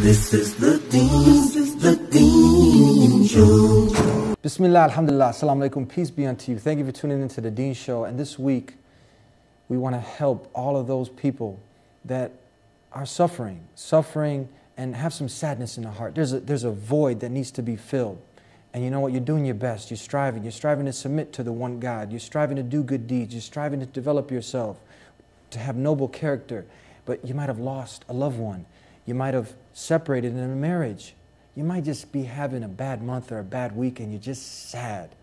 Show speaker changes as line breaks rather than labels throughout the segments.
This is the Deen, the Deen Show.
Bismillah, alhamdulillah, assalamu alaikum, peace be unto you. Thank you for tuning into the Deen Show. And this week, we want to help all of those people that are suffering, suffering and have some sadness in the heart. There's a, there's a void that needs to be filled. And you know what? You're doing your best. You're striving. You're striving to submit to the one God. You're striving to do good deeds. You're striving to develop yourself, to have noble character. But you might have lost a loved one. You might have separated in a marriage. You might just be having a bad month or a bad week and you're just sad.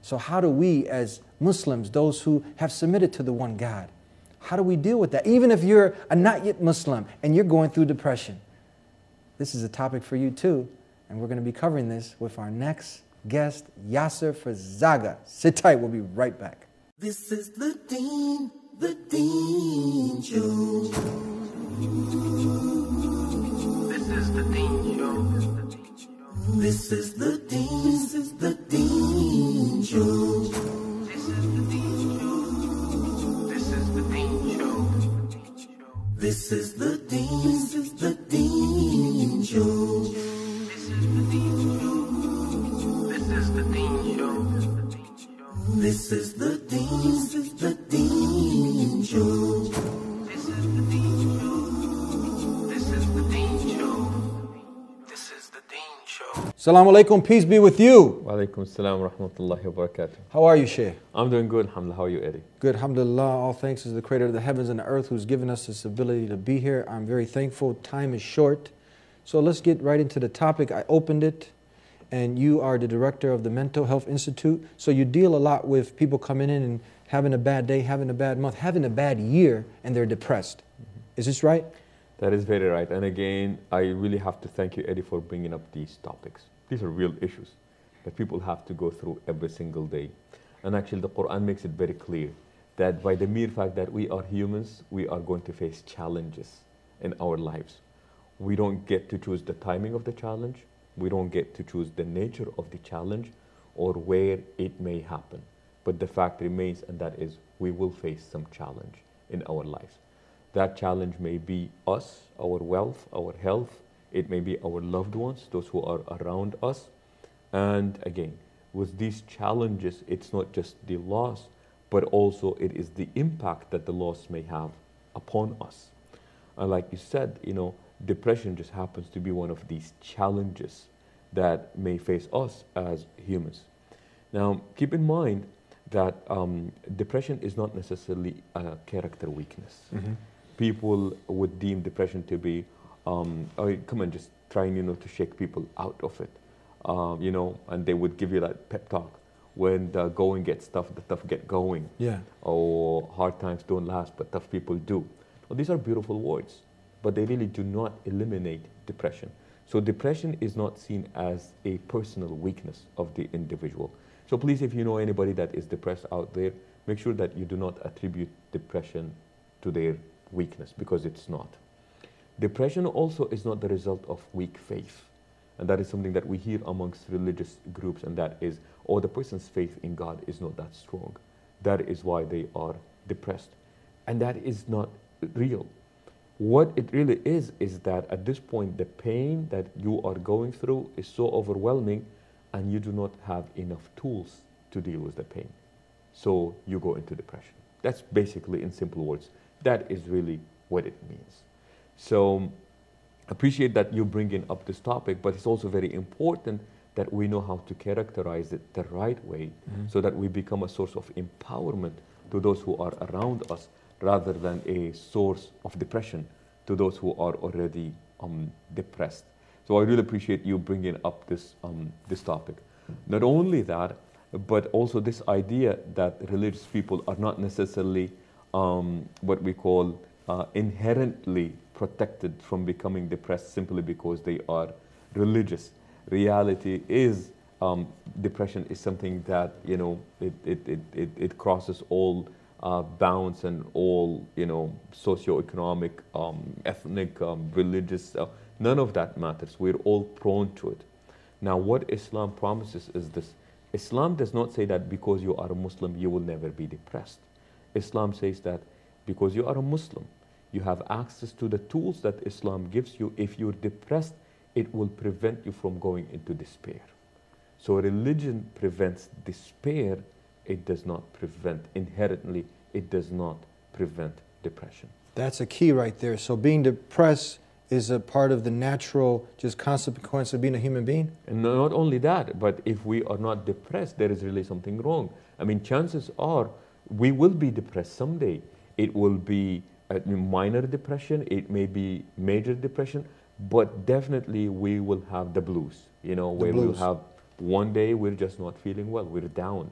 So, how do we, as Muslims, those who have submitted to the one God, how do we deal with that? Even if you're a not yet Muslim and you're going through depression, this is a topic for you too. And we're going to be covering this with our next guest, Yasir Fazaga. Sit tight, we'll be right back.
This is the Deen, the Deen Show.
The
Deen. This is the Deen,
this is the Show. This is the Deen.
This is the Deen. This is the Deen,
this is the Show. This is the
Deen. This is the Deen.
This is the is
Assalamu alaikum, peace be with you.
Walaikum salam wa rahmatullahi wa barakatuh.
How are you, Shaykh?
I'm doing good, alhamdulillah. How are you, Eddie?
Good, alhamdulillah. All thanks is the creator of the heavens and the earth who's given us this ability to be here. I'm very thankful. Time is short. So let's get right into the topic. I opened it, and you are the director of the Mental Health Institute. So you deal a lot with people coming in and having a bad day, having a bad month, having a bad year, and they're depressed. Mm-hmm. Is this right?
That is very right. And again, I really have to thank you, Eddie, for bringing up these topics. These are real issues that people have to go through every single day. And actually, the Quran makes it very clear that by the mere fact that we are humans, we are going to face challenges in our lives. We don't get to choose the timing of the challenge, we don't get to choose the nature of the challenge or where it may happen. But the fact remains, and that is, we will face some challenge in our lives. That challenge may be us, our wealth, our health. It may be our loved ones, those who are around us. And again, with these challenges, it's not just the loss, but also it is the impact that the loss may have upon us. And like you said, you know, depression just happens to be one of these challenges that may face us as humans. Now, keep in mind that um, depression is not necessarily a character weakness. People would deem depression to be, um, oh, come on, just trying, you know, to shake people out of it, um, you know, and they would give you that pep talk. When the going gets tough, the tough get going.
Yeah.
Or hard times don't last, but tough people do. Well, these are beautiful words, but they really do not eliminate depression. So depression is not seen as a personal weakness of the individual. So please, if you know anybody that is depressed out there, make sure that you do not attribute depression to their weakness because it's not. Depression also is not the result of weak faith. And that is something that we hear amongst religious groups, and that is, oh, the person's faith in God is not that strong. That is why they are depressed. And that is not real. What it really is, is that at this point, the pain that you are going through is so overwhelming, and you do not have enough tools to deal with the pain. So you go into depression. That's basically, in simple words, that is really what it means. So appreciate that you bringing up this topic, but it's also very important that we know how to characterize it the right way so that we become a source of empowerment to those who are around us rather than a source of depression to those who are already um, depressed. So I really appreciate you bringing up this, um, this topic. Not only that, but also this idea that religious people are not necessarily um, what we call uh, inherently protected from becoming depressed simply because they are religious. Reality is um, depression is something that you know it, it, it, it, it crosses all uh, bounds and all you know socioeconomic, um, ethnic, um, religious. Uh, none of that matters. We're all prone to it. Now, what Islam promises is this: Islam does not say that because you are a Muslim you will never be depressed. Islam says that because you are a Muslim, you have access to the tools that Islam gives you. If you're depressed, it will prevent you from going into despair. So religion prevents despair, it does not prevent, inherently, it does not prevent depression.
That's a key right there. So being depressed is a part of the natural, just consequence of being a human being?
And not only that, but if we are not depressed, there is really something wrong. I mean, chances are we will be depressed someday. It will be a minor depression, it may be major depression, but definitely we will have the blues, you know,
The
where we'll have one day we're just not feeling well, we're down.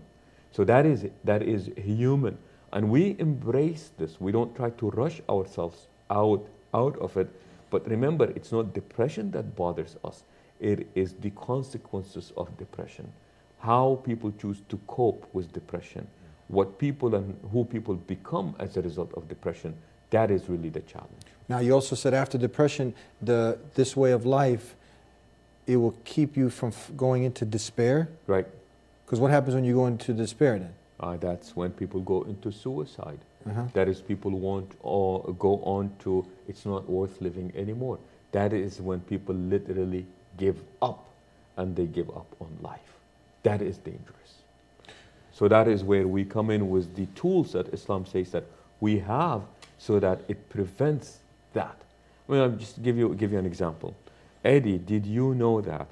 So that is, that is human. And we embrace this. We don't try to rush ourselves out, out of it. But remember, it's not depression that bothers us. It is the consequences of depression. How people choose to cope with depression. What people and who people become as a result of depression. That is really the challenge.
Now, you also said after depression, the, this way of life, it will keep you from f- going into despair.
Right?
Because what happens when you go into despair then?
Uh, that's when people go into suicide.
Uh-huh.
That is, people want or go on to it's not worth living anymore. That is when people literally give up and they give up on life. That is dangerous. So that is where we come in with the tools that Islam says that we have so that it prevents that. Well, I'll just give you, give you an example. Eddie, did you know that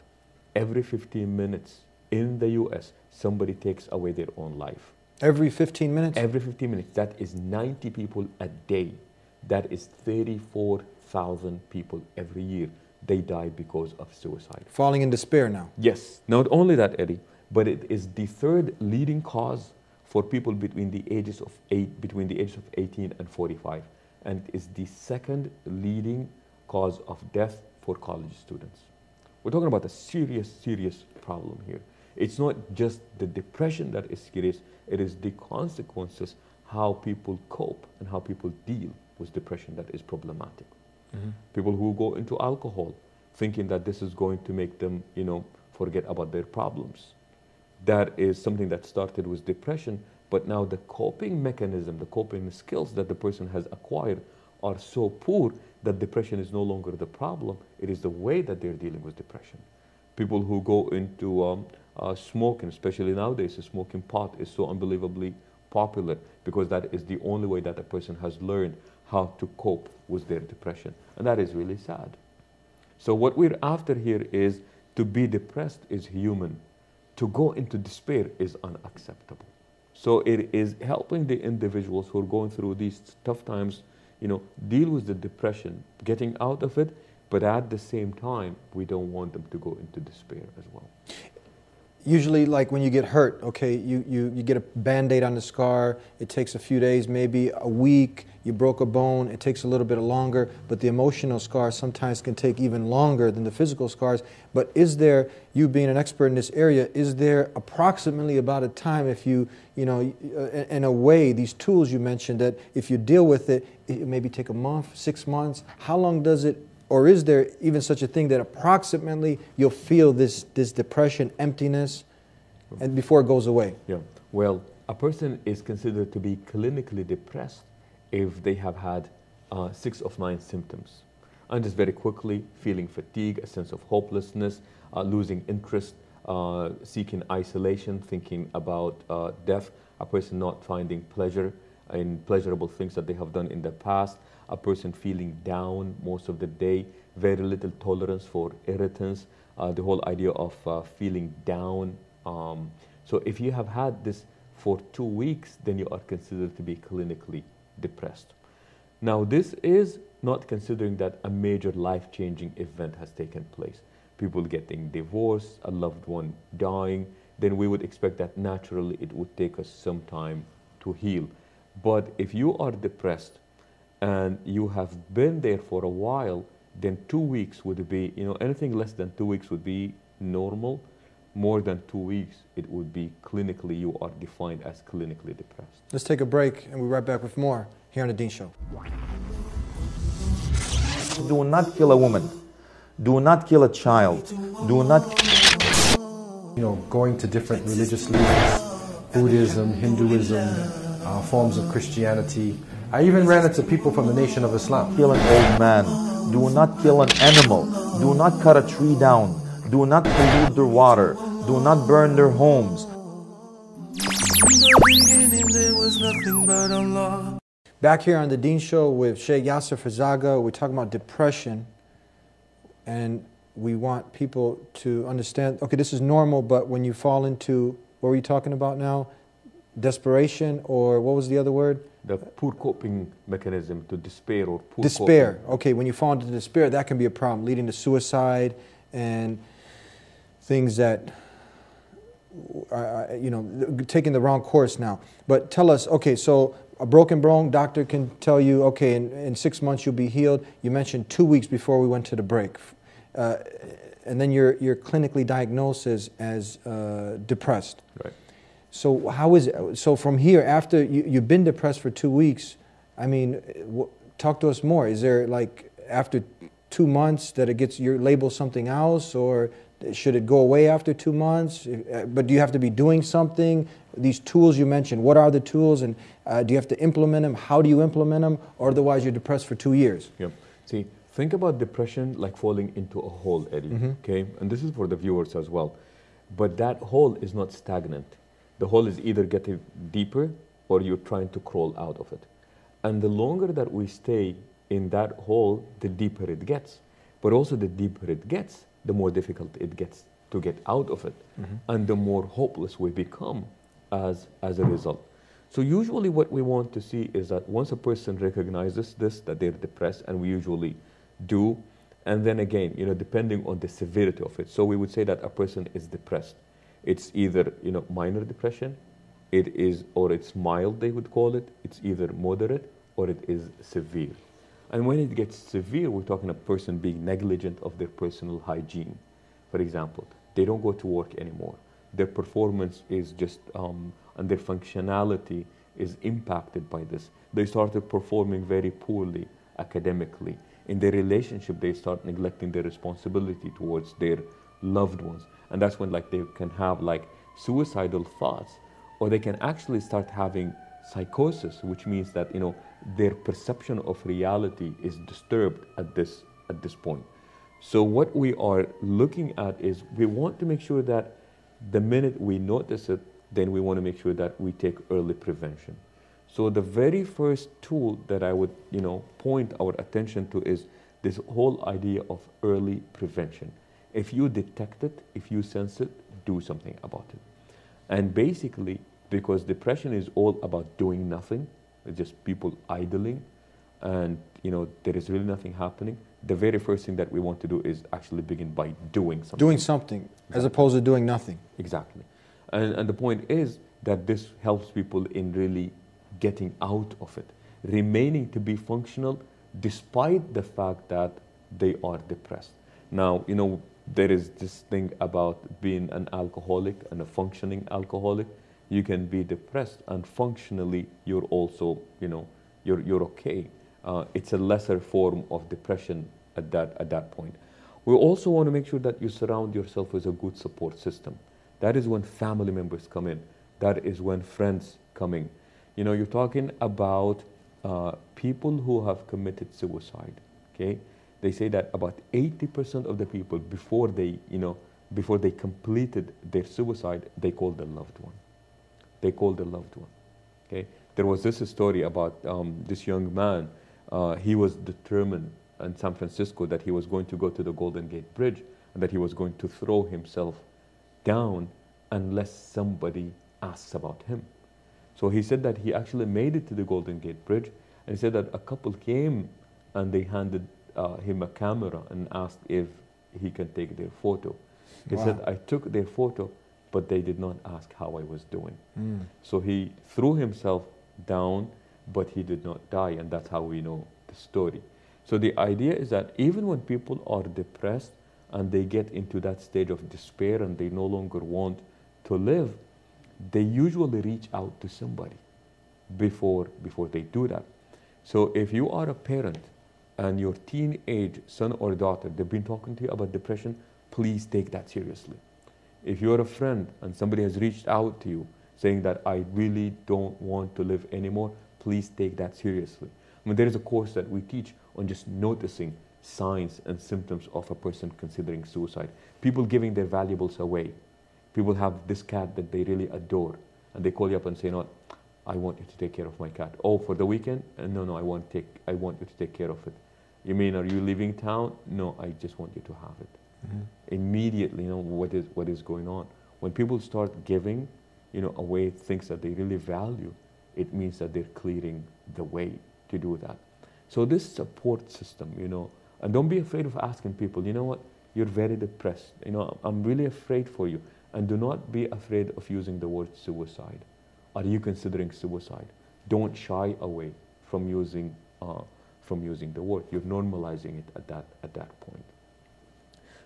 every 15 minutes in the US, somebody takes away their own life?
Every 15 minutes?
Every 15 minutes, that is 90 people a day. That is 34,000 people every year. They die because of suicide.
Falling in despair now.
Yes, not only that, Eddie, but it is the third leading cause for people between the ages of eight, between the ages of 18 and 45, and it is the second leading cause of death for college students. We're talking about a serious, serious problem here. It's not just the depression that is serious; it is the consequences, how people cope and how people deal with depression that is problematic mm-hmm. people who go into alcohol thinking that this is going to make them you know forget about their problems that is something that started with depression but now the coping mechanism the coping skills that the person has acquired are so poor that depression is no longer the problem it is the way that they're dealing with depression people who go into um, uh, smoking especially nowadays smoking pot is so unbelievably popular because that is the only way that a person has learned how to cope with their depression. And that is really sad. So, what we're after here is to be depressed is human, to go into despair is unacceptable. So, it is helping the individuals who are going through these tough times, you know, deal with the depression, getting out of it, but at the same time, we don't want them to go into despair as well.
Usually, like when you get hurt, okay, you, you, you get a band aid on the scar, it takes a few days, maybe a week, you broke a bone, it takes a little bit longer, but the emotional scars sometimes can take even longer than the physical scars. But is there, you being an expert in this area, is there approximately about a time if you, you know, uh, in a way, these tools you mentioned, that if you deal with it, it maybe take a month, six months, how long does it or is there even such a thing that approximately you'll feel this, this depression, emptiness, and before it goes away?
Yeah. Well, a person is considered to be clinically depressed if they have had uh, six of nine symptoms. And just very quickly, feeling fatigue, a sense of hopelessness, uh, losing interest, uh, seeking isolation, thinking about uh, death, a person not finding pleasure in pleasurable things that they have done in the past, a person feeling down most of the day, very little tolerance for irritants, uh, the whole idea of uh, feeling down. Um, so if you have had this for two weeks, then you are considered to be clinically depressed. Now, this is not considering that a major life changing event has taken place. People getting divorced, a loved one dying, then we would expect that naturally it would take us some time to heal. But if you are depressed and you have been there for a while, then two weeks would be, you know, anything less than two weeks would be normal. More than two weeks, it would be clinically, you are defined as clinically depressed.
Let's take a break and we'll be right back with more here on The Deen Show.
Do not kill a woman. Do not kill a child. Do not.
you know, going to different religious leaders, Buddhism, Hinduism, uh, forms of Christianity, I even ran into people from the Nation of Islam.
kill an old man. Do not kill an animal. Do not cut a tree down. Do not pollute their water. Do not burn their homes.
Back here on the Deen Show with Sheikh Yasir Fazaga, we're talking about depression, and we want people to understand. Okay, this is normal, but when you fall into what were you talking about now? Desperation, or what was the other word?
The poor coping mechanism to despair or poor
despair. Okay, when you fall into despair, that can be a problem, leading to suicide and things that are, you know, taking the wrong course now. But tell us, okay, so a broken bone, doctor can tell you, okay, in, in six months you'll be healed. You mentioned two weeks before we went to the break. Uh, and then you're, you're clinically diagnosed as, as uh, depressed.
Right.
So how is it? So from here, after you, you've been depressed for two weeks, I mean, w- talk to us more. Is there like after two months that it gets you're labeled something else, or should it go away after two months? Uh, But do you have to be doing something? These tools you mentioned, what are the tools, and uh, do you have to implement them? How do you implement them? Or otherwise, you're depressed for two years.
Yep. See, think about depression like falling into a hole, Eddie. Okay, and this is for the viewers as well. But that hole is not stagnant. The hole is either getting deeper or you're trying to crawl out of it. And the longer that we stay in that hole, the deeper it gets. But also, the deeper it gets, the more difficult it gets to get out of it, mm-hmm. and the more hopeless we become as as a result. So usually what we want to see is that once a person recognizes this, that they're depressed, and we usually do, and then again, you know, depending on the severity of it. So we would say that a person is depressed. It's either, you know, minor depression, it is, or it's mild, they would call it. It's either moderate or it is severe. And when it gets severe, we're talking a person being negligent of their personal hygiene. For example, they don't go to work anymore. Their performance is just, um, and their functionality is impacted by this. They started performing very poorly academically. In their relationship, they start neglecting their responsibility towards their loved ones. And that's when like they can have like suicidal thoughts or they can actually start having psychosis, which means that you know their perception of reality is disturbed at this at this point. So what we are looking at is we want to make sure that the minute we notice it, then we want to make sure that we take early prevention. So the very first tool that I would, you know, point our attention to is this whole idea of early prevention. If you detect it, if you sense it, do something about it. And basically, because depression is all about doing nothing, it's just people idling, and you know there is really nothing happening. The very first thing that we want to do is actually begin by doing something.
Doing something as opposed to doing nothing.
Exactly. And, and the point is that this helps people in really getting out of it, remaining to be functional despite the fact that they are depressed. Now, you know, there is this thing about being an alcoholic and a functioning alcoholic. You can be depressed and functionally you're also, you know, you're, you're okay. Uh, it's a lesser form of depression at that, at that point. We also want to make sure that you surround yourself with a good support system. That is when family members come in. That is when friends come in. You know, you're talking about uh, people who have committed suicide. Okay, they say that about 80% of the people before they, you know, before they completed their suicide, they called a loved one. They called a loved one. Okay, there was this story about um, this young man. Uh, he was determined in San Francisco that he was going to go to the Golden Gate Bridge and that he was going to throw himself down unless somebody asks about him. So he said that he actually made it to the Golden Gate Bridge, and he said that a couple came and they handed uh, him a camera and asked if he can take their photo. He
Wow.
said, I took their photo, but they did not ask how I was doing. So he threw himself down, but he did not die, and that's how we know the story. So the idea is that even when people are depressed and they get into that stage of despair and they no longer want to live, they usually reach out to somebody before, before they do that. So if you are a parent and your teenage son or daughter, they've been talking to you about depression, please take that seriously. If you're a friend and somebody has reached out to you saying that I really don't want to live anymore, please take that seriously. I mean, there is a course that we teach on just noticing signs and symptoms of a person considering suicide. People giving their valuables away. People have this cat that they really adore, and they call you up and say, "No, I want you to take care of my cat." Oh, for the weekend? Uh, no, no, I want take. I want you to take care of it. You mean, are you leaving town? No, I just want you to have it. Immediately, you know what is what is going on. When people start giving, you know, away things that they really value, it means that they're clearing the way to do that. So this support system, you know, and don't be afraid of asking people, you know what, you're very depressed. You know, I'm really afraid for you. And do not be afraid of using the word suicide. Are you considering suicide? Don't shy away from using, uh, from using the word. You're normalizing it at that, at that point.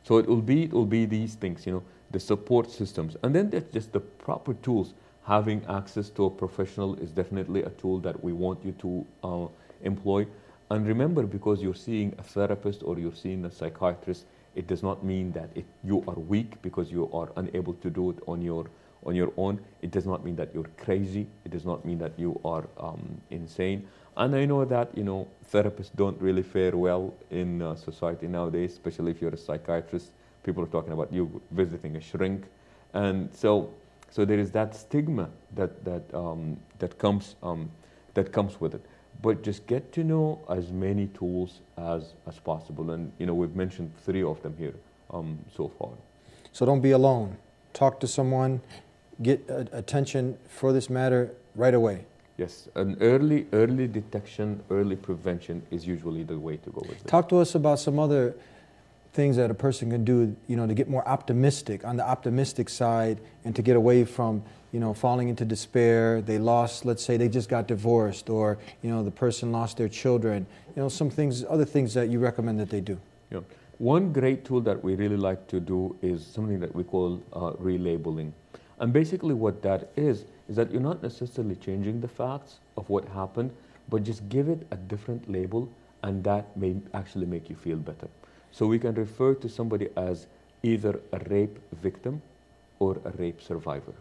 So it will be it will be these things, you know, the support systems, and then there's just the proper tools. Having access to a professional is definitely a tool that we want you to uh, employ. And remember, because you're seeing a therapist or you're seeing a psychiatrist, it does not mean that it, you are weak because you are unable to do it on your on your own. It does not mean that you're crazy. It does not mean that you are um, insane. And I know that you know therapists don't really fare well in uh, society nowadays, especially if you're a psychiatrist. People are talking about you visiting a shrink, and so so there is that stigma that that um, that comes um, that comes with it. But just get to know as many tools as as possible, and you know we've mentioned three of them here um, so far.
So don't be alone. Talk to someone, get uh, attention for this matter right away.
Yes, an early early detection, early prevention is usually the way to go with it.
Talk to us about some other things that a person can do, you know, to get more optimistic on the optimistic side and to get away from, you know, falling into despair. They lost, let's say they just got divorced or, you know, the person lost their children. You know, some things, other things that you recommend that they do.
Yeah. One great tool that we really like to do is something that we call uh, relabeling. And basically, what that is, is that you're not necessarily changing the facts of what happened, but just give it a different label, and that may actually make you feel better. So we can refer to somebody as either a rape victim or a rape survivor.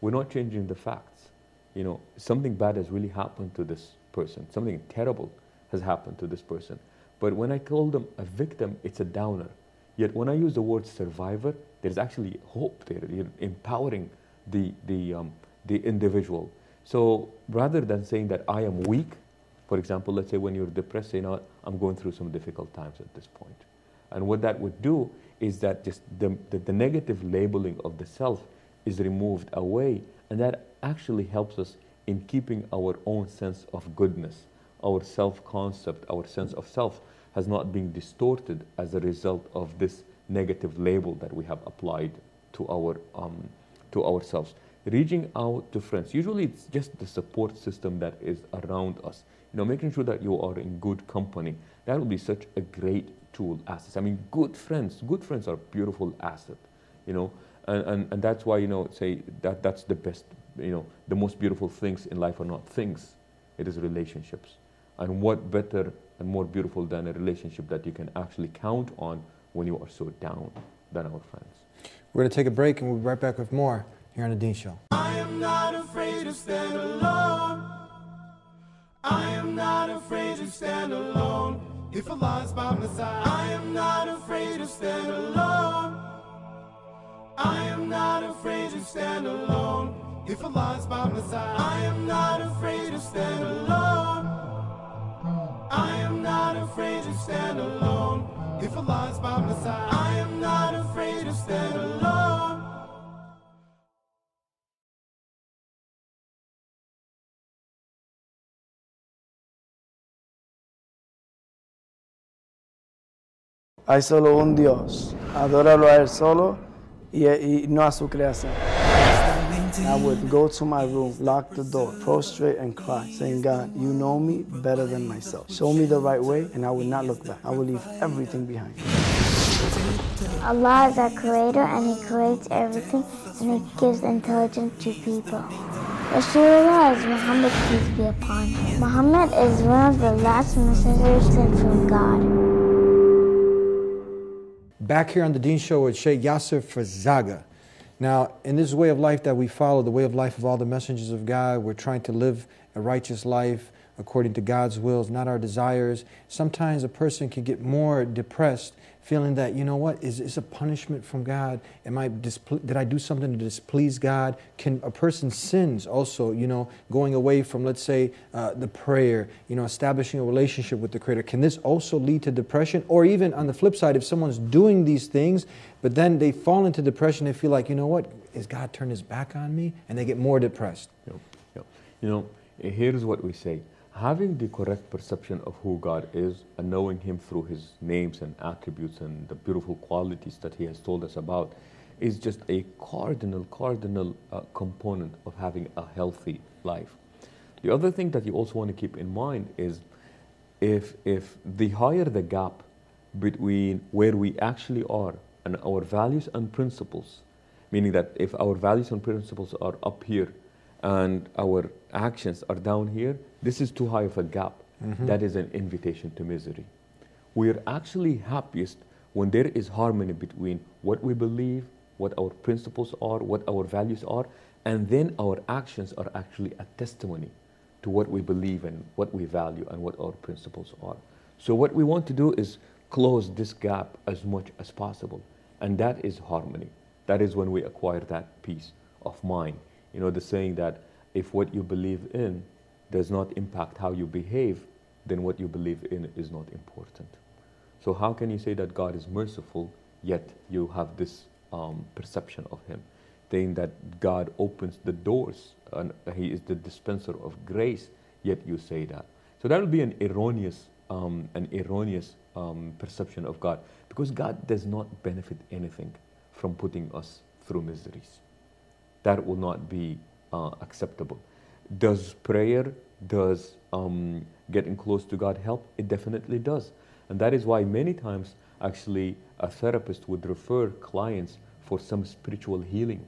We're not changing the facts. You know, something bad has really happened to this person, something terrible has happened to this person. But when I call them a victim, it's a downer. Yet when I use the word survivor, there's actually hope there. You're empowering the, the, um, the individual. So rather than saying that I am weak, for example, let's say when you're depressed, say, no, I'm going through some difficult times at this point. And what that would do is that just the, the, the negative labeling of the self is removed away. And that actually helps us in keeping our own sense of goodness. Our self concept, our sense of self has not been distorted as a result of this negative label that we have applied to, our, um, to ourselves. Reaching out to friends, usually it's just the support system that is around us. You know, making sure that you are in good company. That will be such a great tool, assets. I mean, good friends, good friends are beautiful asset, you know, and, and, and that's why, you know, say that that's the best, you know, the most beautiful things in life are not things, it is relationships. And what better and more beautiful than a relationship that you can actually count on when you are so down than our friends.
We're going to take a break and we'll be right back with more here on The Deen Show.
I am not afraid to stand alone. I am not afraid to stand alone. If Allah's by my side, I am not afraid to stand alone. I am not afraid to stand alone. If Allah's by my side, I am not afraid to stand alone. I am not afraid to stand alone. If Allah's by my side, I am not afraid to stand alone.
Hay solo un Dios. Adóralo a Él solo y, y no a su creación. I would go to my room, lock the door, prostrate and cry, saying, God, you know me better than myself. Show me the right way and I will not look back. I will leave everything behind.
Allah is our creator and He creates everything and He gives intelligence to people. Rasulullah is Muhammad, peace be upon him. Muhammad is one of the last messengers sent from God.
Back here on The Deen Show with Sheikh Yasir Fazaga. Now, in this way of life that we follow, the way of life of all the messengers of God, we're trying to live a righteous life according to God's wills, not our desires. Sometimes a person can get more depressed, feeling that, you know what, is this a punishment from God? Am I did I do something to displease God? Can a person sins also, you know, going away from, let's say, uh, the prayer, you know, establishing a relationship with the Creator? Can this also lead to depression? Or even on the flip side, if someone's doing these things, but then they fall into depression, they feel like, you know what, is God turned his back on me? And they get more depressed.
Yeah, yeah. You know, here's what we say. Having the correct perception of who God is and knowing Him through His names and attributes and the beautiful qualities that He has told us about is just a cardinal, cardinal uh, component of having a healthy life. The other thing that you also want to keep in mind is if, if the higher the gap between where we actually are and our values and principles, meaning that if our values and principles are up here and our actions are down here, this is too high of a gap. Mm-hmm. That is an invitation to misery. We're actually happiest when there is harmony between what we believe, what our principles are, what our values are, and then our actions are actually a testimony to what we believe and what we value and what our principles are. So, what we want to do is close this gap as much as possible, and that is harmony. That is when we acquire that peace of mind. You know, the saying that if what you believe in does not impact how you behave, then what you believe in is not important. So, how can you say that God is merciful, yet you have this um, perception of Him? Saying that God opens the doors and He is the dispenser of grace, yet you say that. So, that will be an erroneous, um, an erroneous um, perception of God because God does not benefit anything from putting us through miseries. That will not be uh, acceptable. Does prayer, does um, getting close to God help? It definitely does. And that is why many times, actually, a therapist would refer clients for some spiritual healing.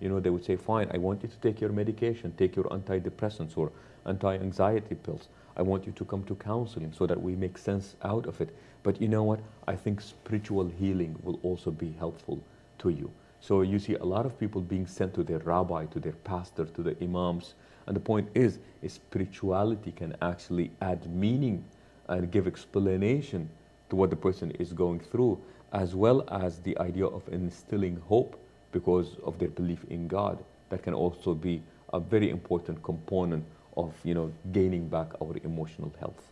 You know, they would say, Fine, I want you to take your medication, take your antidepressants or anti anxiety pills. I want you to come to counseling so that we make sense out of it. But you know what? I think spiritual healing will also be helpful to you. So you see a lot of people being sent to their rabbi, to their pastor, to the imams. And the point is, is spirituality can actually add meaning and give explanation to what the person is going through, as well as the idea of instilling hope because of their belief in God. That can also be a very important component of you know gaining back our emotional health.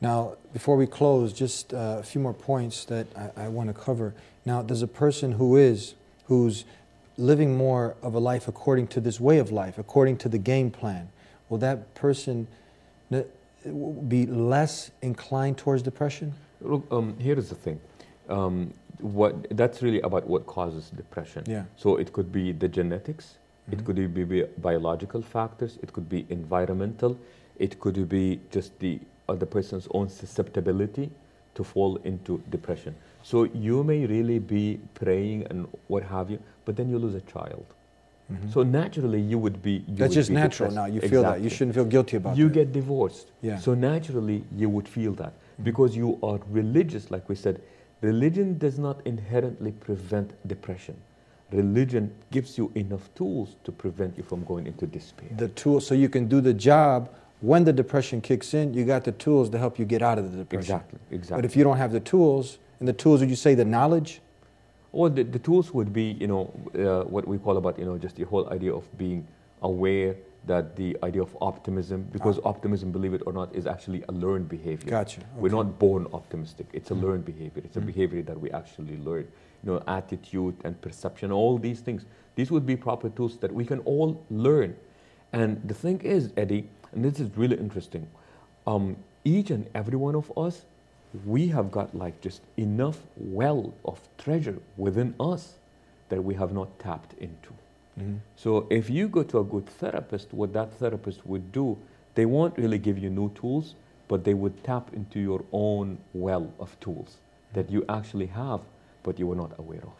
Now, before we close, just uh, a few more points that I, I want to cover. Now, there's a person who is, who's living more of a life according to this way of life, according to the game plan. Will that person be less inclined towards depression?
Look, um, here is the thing. Um, what that's really about what causes depression.
Yeah.
So it could be the genetics. It could be bi- biological factors. It could be environmental. It could be just the the person's own susceptibility to fall into depression. So you may really be praying and what have you, but then you lose a child. Mm-hmm. So naturally you would be. You
That's
would
just
be
natural
depressed.
now. You feel that. You shouldn't feel guilty about
it.
you
get divorced.
Yeah.
So naturally, you would feel that mm-hmm. because you are religious, like we said. Religion does not inherently prevent depression. Religion gives you enough tools to prevent you from going into despair.
the tools so you can do the job when the depression kicks in you got the tools to help you get out of the depression
Exactly, exactly.
but if you don't have the tools and the tools would you say the knowledge
Or the, the tools would be, you know, uh, what we call about, you know, just the whole idea of being aware that the idea of optimism, because ah. optimism, believe it or not, is actually a learned behavior.
Gotcha,
We're not born optimistic. It's a mm. learned behavior. It's a mm. behavior that we actually learn. You know, attitude and perception, all these things. These would be proper tools that we can all learn. And the thing is, Eddie, and this is really interesting, um, each and every one of us, we have got like just enough well of treasure within us that we have not tapped into. So if you go to a good therapist, what that therapist would do, they won't really give you new tools, but they would tap into your own well of tools that you actually have, but you were not aware of.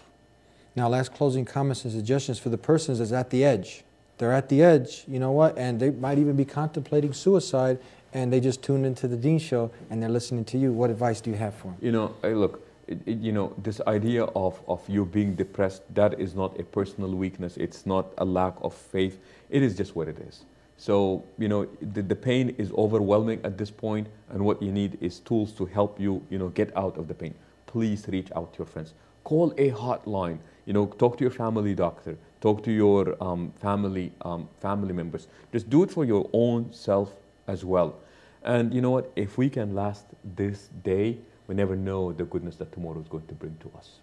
now last closing comments and suggestions for the persons that's at the edge they're at the edge you know what and they might even be contemplating suicide and they just tuned into the deen show and they're listening to you what advice do you have for them
You know, hey, look, it, it, you know, this idea of, of you being depressed, that is not a personal weakness. It's not a lack of faith. It is just what it is. So, you know, the, the pain is overwhelming at this point, and what you need is tools to help you, you know, get out of the pain. Please reach out to your friends. Call a hotline. You know, talk to your family doctor. Talk to your um, family um, family members. Just do it for your own self as well. And you know what? If we can last this day, we never know the goodness that tomorrow is going to bring to us.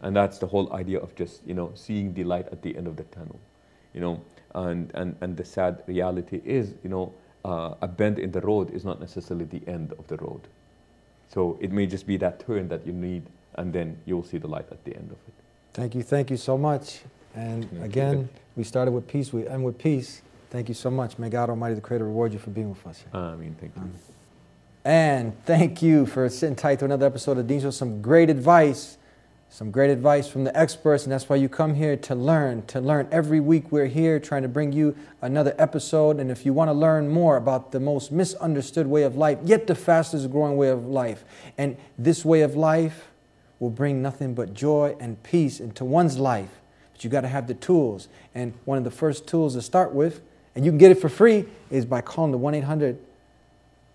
And that's the whole idea of just, you know, seeing the light at the end of the tunnel. You know, and, and, and the sad reality is, you know, uh, a bend in the road is not necessarily the end of the road. So it may just be that turn that you need, and then you'll see the light at the end of it.
Thank you, thank you so much. And again, we started with peace, we end with peace. Thank you so much. May God Almighty, the Creator, reward you for being with us. here.
I mean, thank you.
And thank you for sitting tight to another episode of Deen Show. Some great advice, some great advice from the experts, and that's why you come here to learn. To learn every week, we're here trying to bring you another episode. And if you want to learn more about the most misunderstood way of life, yet the fastest growing way of life, and this way of life will bring nothing but joy and peace into one's life. But you got to have the tools. And one of the first tools to start with, and you can get it for free, is by calling the 1 800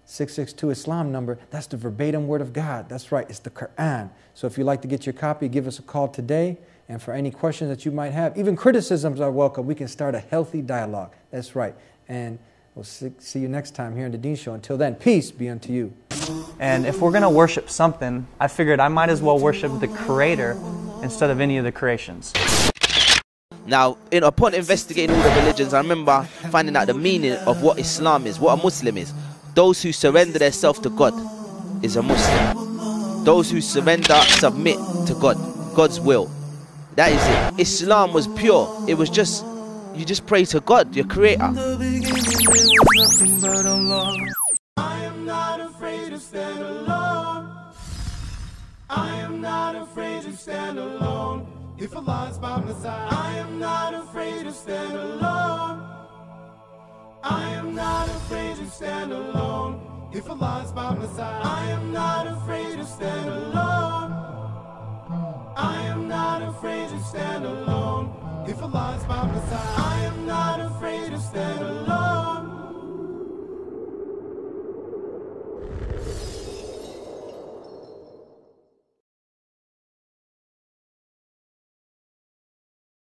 662 Islam number. That's the verbatim word of God. That's right, it's the Quran. So if you'd like to get your copy, give us a call today. And for any questions that you might have, even criticisms are welcome. We can start a healthy dialogue. That's right. And we'll see you next time here on the Deen Show. Until then, peace be unto you.
And if we're going to worship something, I figured I might as well worship the Creator instead of any of the creations.
Now, in, upon investigating all the religions, I remember finding out the meaning of what Islam is, what a Muslim is. Those who surrender themselves to God is a Muslim. Those who surrender, submit to God, God's will. That is it. Islam was pure. It was just, you just pray to God, your creator.
I am not afraid to stand alone. I am not afraid to stand alone. If Allah's by my side, I am not afraid to stand alone. I am not afraid to stand alone. If Allah's by my side, I am not afraid to stand alone. I am not afraid to stand alone. If Allah's by my side, I am not afraid to stand alone.